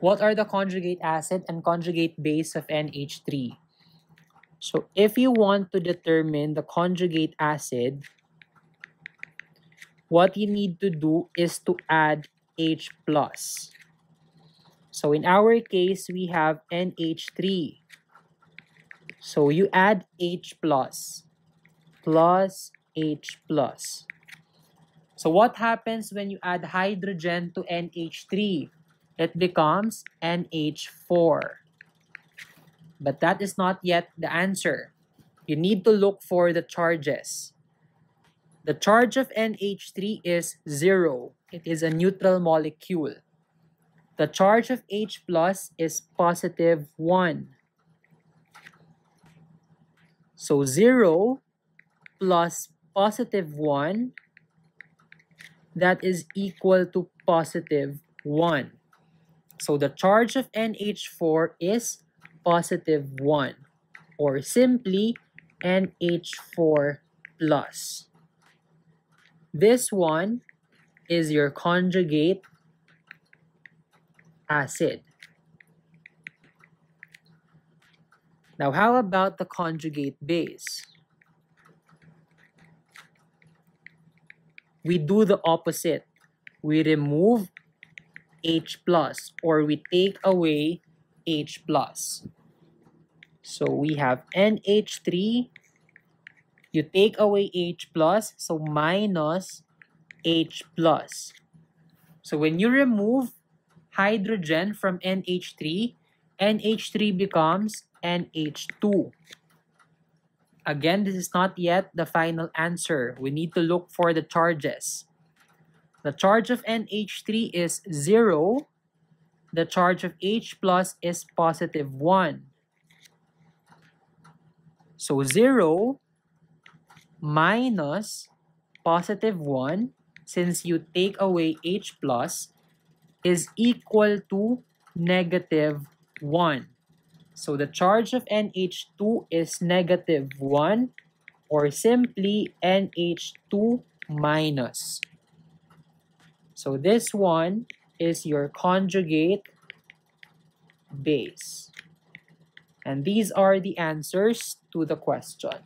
what are the conjugate acid and conjugate base of NH3? So if you want to determine the conjugate acid, what you need to do is to add H+. plus. So in our case, we have NH3. So you add H+, plus, plus H+. plus. So what happens when you add hydrogen to NH3? It becomes NH4. But that is not yet the answer. You need to look for the charges. The charge of NH3 is 0. It is a neutral molecule. The charge of H plus is positive 1. So 0 plus positive 1, that is equal to positive 1. So the charge of NH4 is positive 1 or simply NH4 plus. This one is your conjugate acid. Now, how about the conjugate base? We do the opposite. We remove H plus or we take away H plus. So we have NH3, you take away H plus, so minus H plus. So when you remove hydrogen from NH3, NH3 becomes NH2. Again, this is not yet the final answer. We need to look for the charges. The charge of NH3 is 0. The charge of H plus is positive 1. So 0 minus positive 1, since you take away H plus, is equal to negative 1. So the charge of NH2 is negative 1 or simply NH2 minus. So this one is your conjugate base. And these are the answers to the question.